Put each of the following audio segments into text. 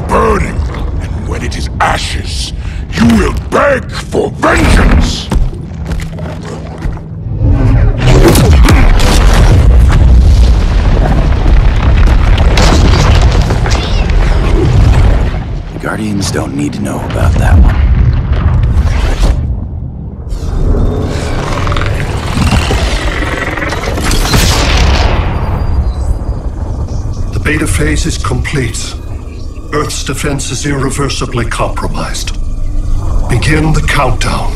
burning, and when it is ashes, you will beg for vengeance! The Guardians don't need to know about that one. The beta phase is complete. Earth's defense is irreversibly compromised. Begin the countdown.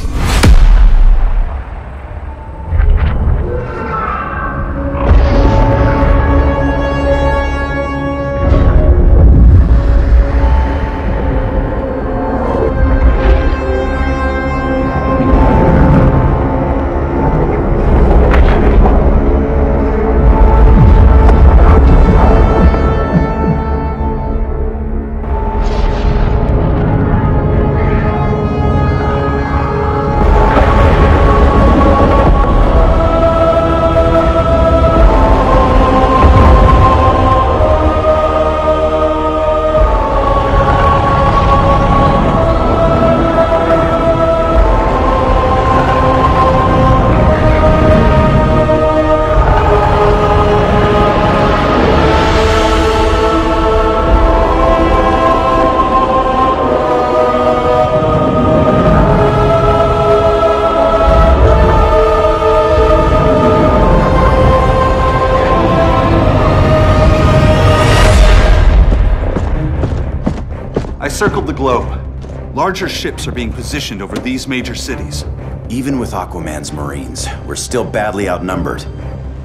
Circled the globe. Larger ships are being positioned over these major cities. Even with Aquaman's Marines, we're still badly outnumbered.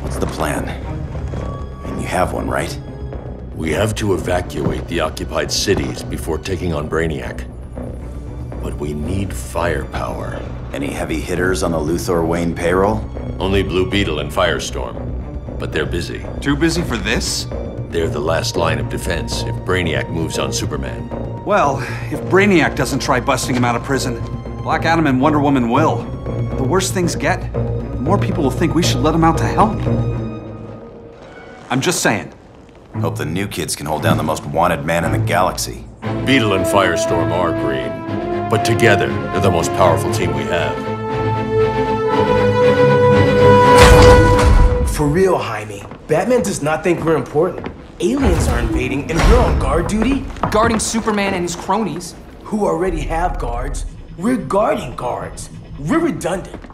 What's the plan? I mean, you have one, right? We have to evacuate the occupied cities before taking on Brainiac. But we need firepower. Any heavy hitters on the Luthor Wayne payroll? Only Blue Beetle and Firestorm. But they're busy. Too busy for this? They're the last line of defense if Brainiac moves on Superman. Well, if Brainiac doesn't try busting him out of prison, Black Adam and Wonder Woman will. The worse things get, the more people will think we should let him out to help. I'm just saying. Hope the new kids can hold down the most wanted man in the galaxy. Beetle and Firestorm are green, but together, they're the most powerful team we have. For real, Jaime, Batman does not think we're important. Aliens are invading and we're on guard duty? Guarding Superman and his cronies. Who already have guards. We're guarding guards. We're redundant.